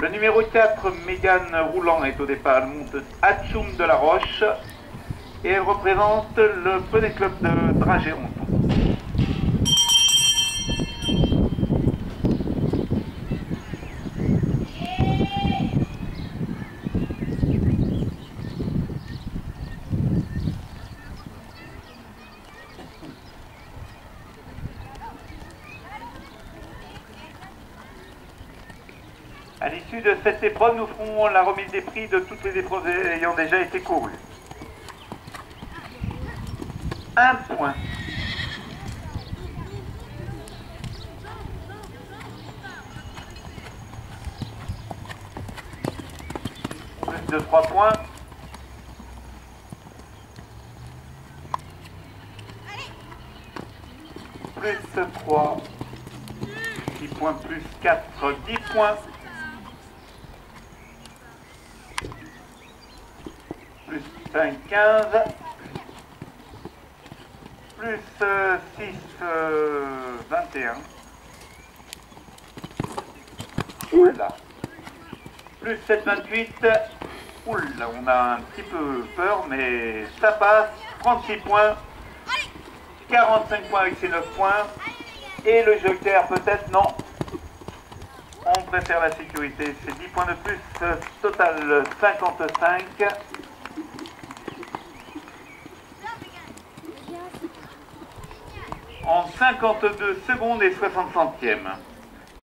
Le numéro 4, Mégane Roulant, est au départ. Elle monte Hatchoum de la Roche. Et elle représente le Poney Club de Dragéron. À l'issue de cette épreuve, nous ferons la remise des prix de toutes les épreuves ayant déjà été courues. Un point. Plus de trois points. Plus 3. 6 points plus 4, 10 points. Plus 5, 15, plus 6, 21. Oula. Plus 7, 28. Oula, on a un petit peu peur, mais ça passe. 36 points. 45 points avec ses 9 points. Et le joker, peut-être, non. On préfère la sécurité. C'est 10 points de plus. Total 55. En 52 secondes et 60 centièmes.